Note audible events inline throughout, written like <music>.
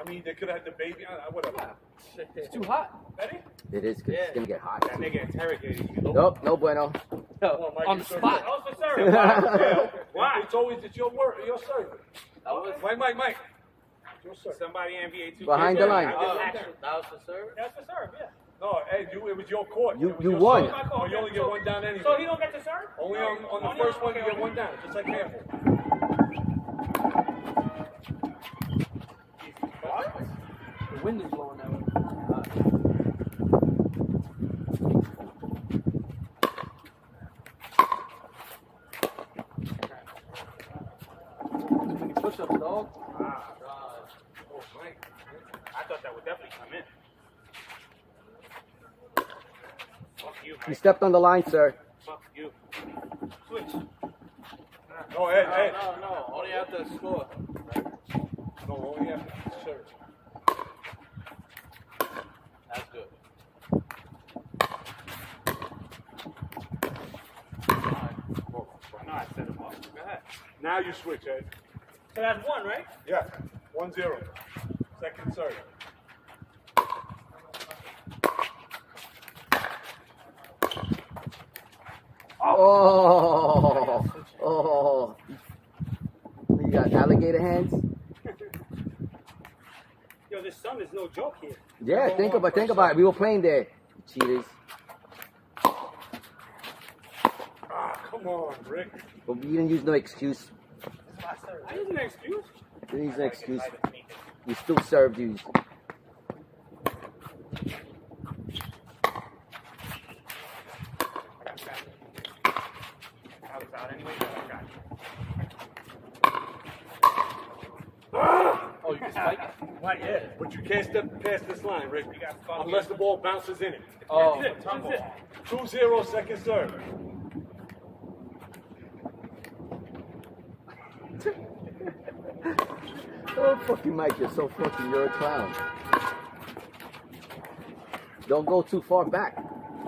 I mean, they could have had the baby. Uh, whatever. It's too hot. Ready? It is. 'cause It's gonna get hot. That nigga interrogated you. Nope. No bueno. No, Mike, on you the serve spot. it. Oh, for service. Why? <laughs> Why? It's always it's your work, your service. Mike, Mike, Mike. Your service. Somebody NBA 2K. Behind the line. I just Oh, asked you. that was for service? That's for serve, yeah. No, hey, you, it was your court. You- you your won. service. Oh, you only get one down anyway. So he don't get to serve? Only on, on the Only first on- one you okay, get one down, just like handball. The wind is blowing that way. Too many push-ups, dog. Ah, Oh, Mike. I thought that would definitely come in. Fuck you, You Mike. Stepped on the line, sir. Fuck you. Switch. No, hey, hey. No, no, only after the score. No, only after the serve. That's good. No, I set him up. Go ahead. Now you switch, Ed. So that's one, right? Yeah, one zero. Second serve. Oh. Oh. You got alligator hands. Yo, this sun is no joke here. Yeah. Think about. Think about it. We were playing there. Cheaters. Ah, come on, Rick. But you didn't use no excuse. I use an excuse. You didn't use no excuse. You still served you. I was out anyway, but I got you. Oh, you can spike it? Not yet, but you can't step past this line, Rick. You got fucking- Unless the ball bounces in it. Oh. That's it. That's it. 2-0, second serve. <laughs> Oh, fucking Mike, you're so fucking, you're a clown. Don't go too far back.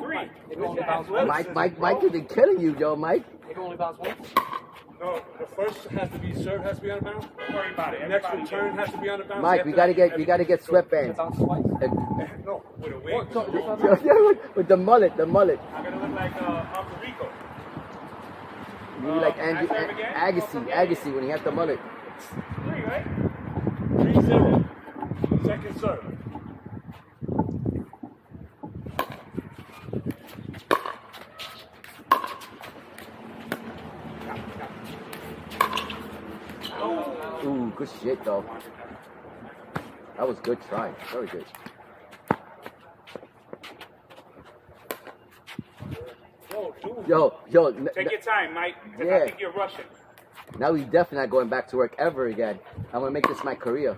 Three. It can only bounce once. Mike, Mike, Mike has been killing you, yo, Mike. It can only bounce once. No, the first has to be serve has to be on the bounce. Don't worry about it. Next return has to be on the bounce. Mike, we gotta get, we gotta get sweatbands. bounce twice. And- No, with a wing. So, this one- Yo, yo, with the mullet, the mullet. I'm gonna look like uh, Uncle Rico. You need like Uh, Andy, I? Agassi, Agassi when he had the mullet. Three, right? 3-0, second serve. Ooh, good shit though. That was good try. Very good. Yo, dude. Yo, yo, Take your time, Mike. Yeah. I think you're rushing. now we definitely not going back to work ever again. I'm gonna make this my career.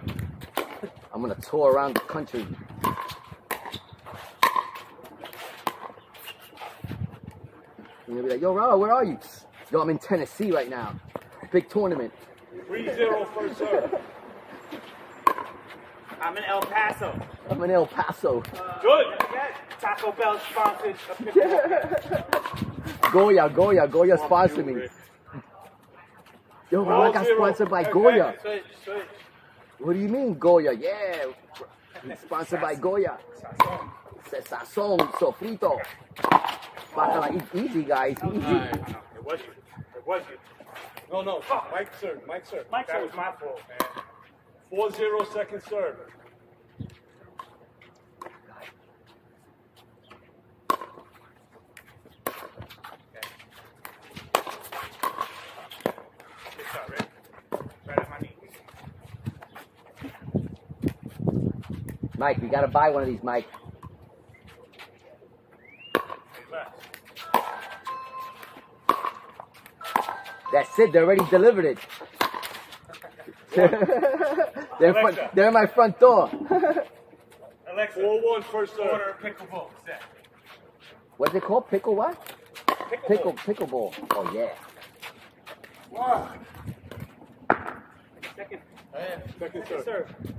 I'm gonna tour around the country. And gonna be like, yo, Raul, where are you? Yo, I'm in Tennessee right now. Big tournament. 3-0, first serve. I'm in El Paso. I'm in El Paso. Uh, Good. Taco Bell sponsored. a pickleball. Goya, Goya, Goya sponsored me. Rick. Yo, Raul I got Zero. sponsored by Hey, Goya. Switch, switch. What do you mean, Goya? Yeah. He's sponsored by Goya. Says Sazon, sofrito. Bacala, e- easy, guys. Easy. Alright. It was you. It was you. No, no, Mike serve, Mike serve. Mike, That that was my fault, man. 4-0, second serve. Good shot, Rick. Right at my knee. Mike, we gotta buy one of these, Mike. That's it. They already delivered it. <laughs> they're, front, they're in my front door. Alexa, 4-1, first order pickleball set. What's it called? Pickle what? Pickleball. Pickle, pickleball. Oh yeah. Wow. Second, Hey, Second second serve. serve.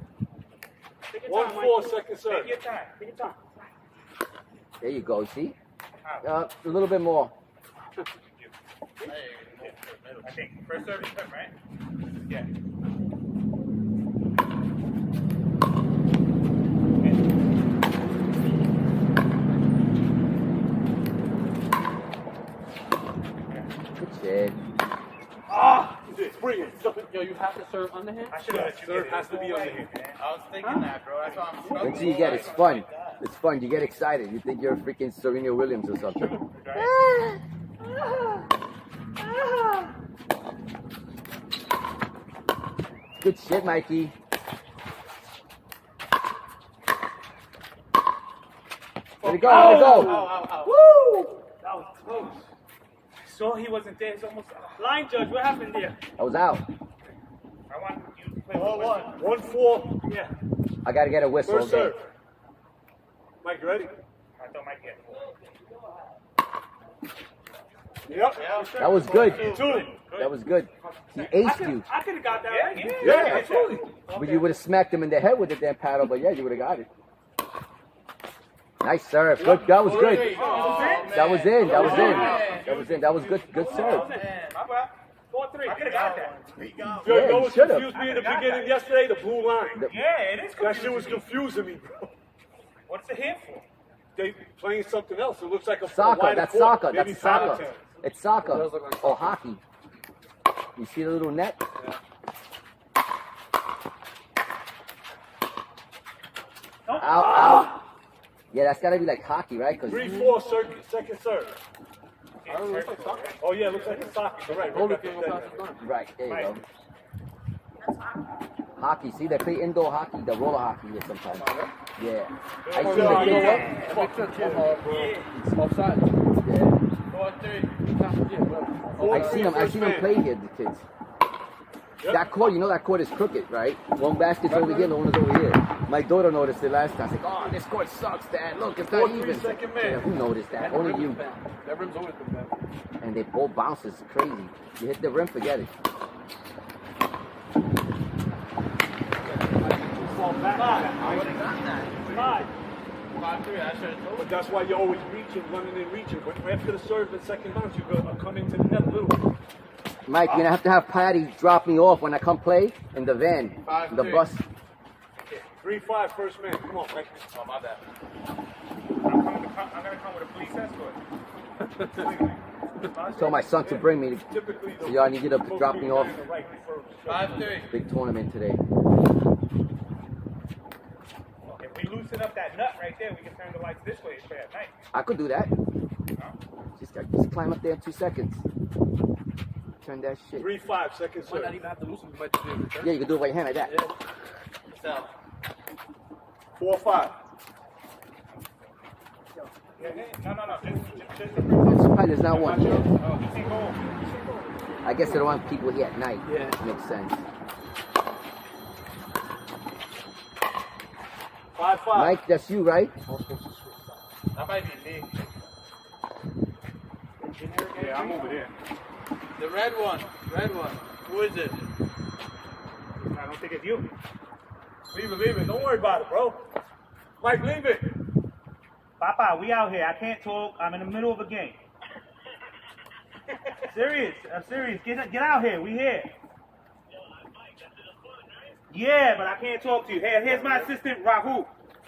Take your One time, four, Mike. second serve. Take your time. Take your time. There you go. See? Uh, a little bit more. I think. First service time, right? Yeah. Good Ah! Dude. Yo, you have to serve on the hand? I should have yeah, Serve has to be on the hand. I was thinking huh? that, bro. That's why I'm struggling. Until you get it's fun. It's fun. You get excited. You think you're freaking Serena Williams or something. <laughs> <laughs> Good shit, Mikey. Let it go. Let it go. oh, oh. oh, oh. That was close. So he wasn't there. It's almost line judge. What happened there? That was out. I want you to play One, one. One, four. Yeah. I gotta get a whistle. First serve. Mike, you ready? I thought Mike get Yep. That was good. Two. That was good. He I aced could you. I could have got that right. Yeah, Yeah, absolutely. But you would have smacked him in the head with the damn paddle, but yeah, you would have got it. Nice serve. Good. That was good. That was in. That was in. That was in. Oh, that was good. Good serve. Oh, My bad. Four three. I could have got that. Yo, Yeah, you know you what should've. confused me in the beginning yesterday? The blue line. The- Yeah, it is. That shit was confusing. confusing me, bro. What's the hit for? They playing something else. It looks like a Soccer. wider That's court. soccer. Maybe That's soccer. It's soccer. does look like Or hockey. You see the little net? Out, out. Yeah, that's gotta be like hockey, right? Cause Three, four, circuit, second serve. Oh, it looks like. Oh yeah, looks like a soccer. Correct. Roller Right, can go right, right. the line. right there you go. Hockey. See, they play indoor hockey, the roller hockey here sometimes. Yeah. I see the yeah. kids. That makes sense. Yeah. It's offside. Yeah. Four, three. Yeah, whatever. I seen them. I've seen them play here, the kids. That court, you know that court is crooked, right? One basket's over here, the one is over here. My daughter noticed it last time. She's like, oh, this court sucks, Dad. Look, it's Four, not even. second man. Yeah, who noticed that? That Only you. bad. That rim's always been bad. And they both bounces crazy. You hit the rim, forget it. Back. Five. Five, three. I should have told But that's why you're always reaching, running and reaching. But after the serve and second bounce, you go uh, come into the net a little. bit. Mike, you're gonna have to have Patty drop me off when I come play in the van, Five, the three. bus. Three, five, first man. Come on, Mike. Oh, my bad. I'm coming to come. I'm gonna come with a police escort. Told my son to bring me. Typically, the Yeah, I need you to drop me off. guy on the right first. Five, three. Big tournament today. If we loosen up that nut right there, we can turn the lights this way and play at night. I could do that. Just, just climb up there in two seconds. Turn that shit. Three, five, second Might not even have to loosen. You might just be able to turn. Yeah, you can do it with your hand like that. So, Four, five. Yeah, yeah. No, no, no. Just, just, just I'm there's not one here. Oh, you see goal. I guess they don't want people here at night. Yeah. Makes sense. Five, five. Mike, that's you, right? that might be me. Yeah, I'm over there. The red one. Red one. Who is it? I don't think it's you. Leave it, leave it. Don't worry about it, bro. Mike, leave it. Papa, we out here. I can't talk. I'm in the middle of a game. <laughs> serious. I'm serious. Get get out here. We here. Yeah, but I can't talk to you. Here, here's my assistant, Raul.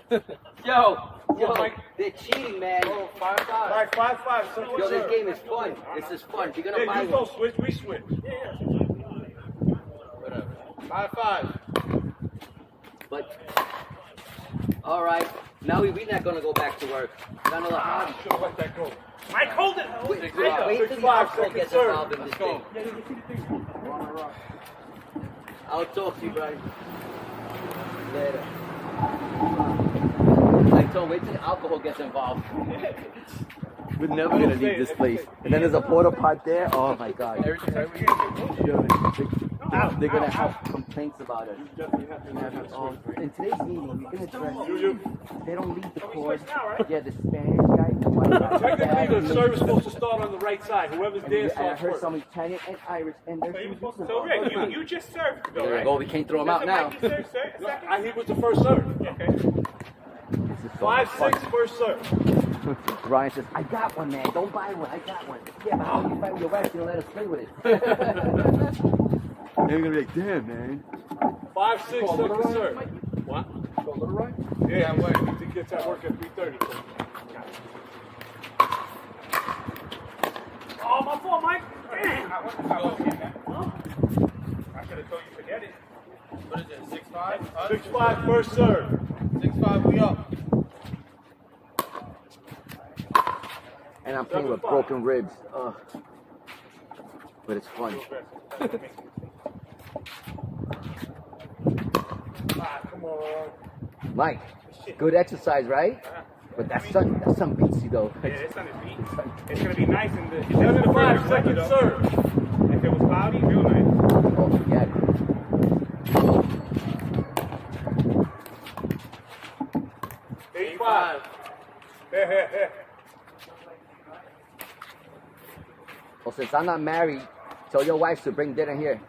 <laughs> Yo, yo, they're cheating, man. Oh, five, five. Five, five, five, second Yo, this game is fun. This is fun. You're gonna Hey, buy you one, don't switch, we switch. Whatever. Five, five. but all right. Now we we not gonna go back to work. Got another hobby. Should have let that go. Mike, hold it. Wait, Six wait, wait till the five, alcohol gets serve. involved in this Let's go. thing. I'll talk to you, buddy. Later. Told wait till the alcohol gets involved. <laughs> We're never gonna leave this place. And then there's a porta pot there. Oh my god. They're, gonna have complaints about us. Definitely have to have that Um, in today's meeting, we're gonna address. They don't leave the court. Yeah, the Spanish guy, the white guy. Technically, the is supposed to start on the right side. Whoever's there I heard some Italian and Irish, and they're So, you, supposed so Rick, you, you just served, There we go. We can't throw them out now. Serve, sir? No, I, he was the first serve. Okay. This so Five, much six, first serve. fun. <laughs> Ryan says, "I got one, man. Don't buy one. I got one." Yeah, but how you fight with your wife? You don't let us play with it. <laughs> They're gonna be like, "Damn, man." Five, six, Call serve. Ryan, What? Go a little right. Yeah, I'm waiting. He gets at work at 3.30. Oh, my fault, Mike. Damn. I wasn't I wasn't in that. I should have told you What is it? Six five? Us? Six five first serve. Six five. We up. And I'm playing with broken ribs. Ugh. But it's fun. <laughs> Ah, come on. Mike, good exercise, right? But that sun, that sun beats you though. Yeah, it's on his feet. It's gonna be nice in the. It's Seven in the five first second serve. If it was cloudy, real nice. Oh, forget it. Eight five. <laughs> Well, since I'm not married, tell your wife to bring dinner here.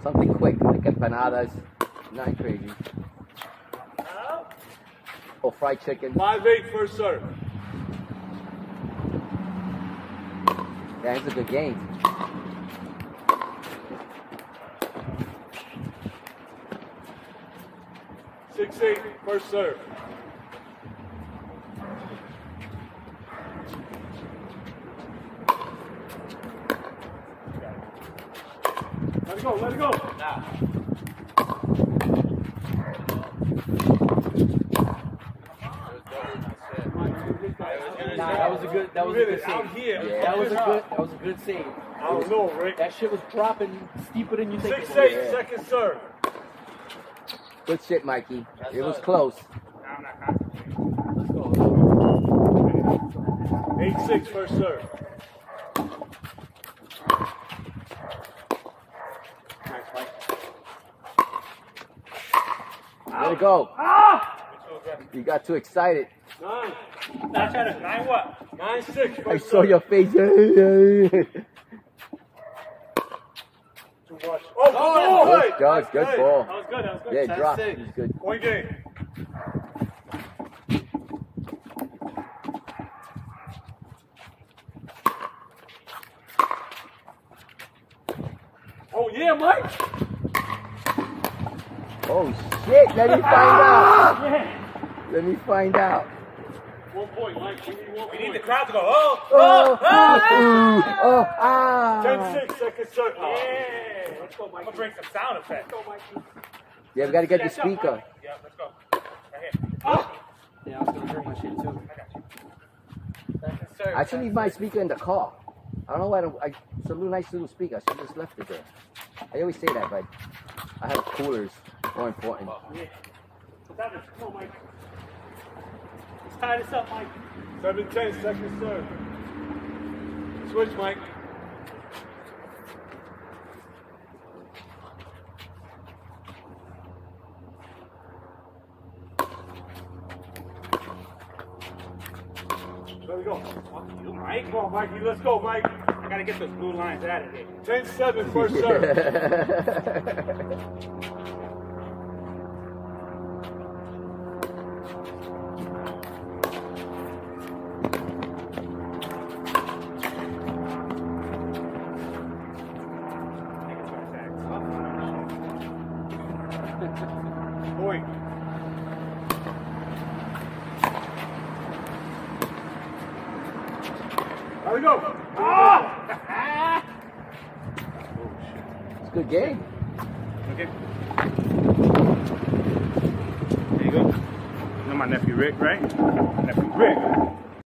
Something quick, like empanadas. Not crazy. Or oh, fried chicken. Five eight first serve. Yeah, it's a good game. Six eight first serve. Let it go, let. Nah, that was a good. That was a Really, good out save. here. Yeah. That was a good. That was a good save. I don't know, Rick. That shit was dropping steeper than you think. Six it was. eight second serve. Good shit, Mikey. It was close. I'm not concentrating. Eight six first serve. Nice fight. Let it go. Ah! You got too excited. Nine. To. Nine what? Nine six I saw your face. Too much. Oh, oh, Good, good, good ball. That was good. That was good. Yeah, Ten dropped. six. Good. Point game. Oh yeah, Mike. Oh shit! Let me find out. Yeah. Let me find out. One point, Mike. We need one We need the crowd to go. Oh! Oh, Oh! oh, ooh, oh, ah. Ten six second serve. Oh. Yeah. Let's go, Mike. I'm gonna bring some sound effects. Yeah, we gotta get the Catch up, speaker. Mike. Yeah, let's go. Right here. Ah! Oh! Yeah, I was gonna bring my shit too. I got you. Second serve. I should leave my speaker in the car. I don't know why. I don't, I, it's a little nice little speaker. I should just left it there. I always say that, but I have coolers. More important. Yeah. That is, come on, Mike. Let's tie this up, Mike. Seven ten second serve. Switch, Mike. Let it go. You, Mike. Come on, Mikey. Let's go, Mike. I gotta get those blue lines out of here. 10 7 first serve. <laughs> Point. Let we go. Ah! it's a good game. Okay. There you go. You know my nephew Rick, right? Nephew Rick.